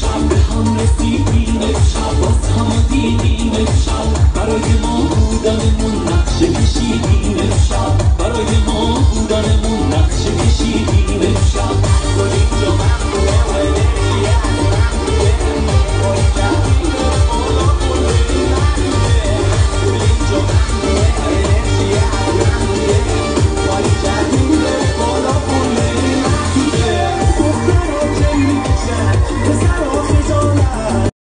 شب. به هم رسیدیم امشب. باز هم دیدیم امشب. برای ما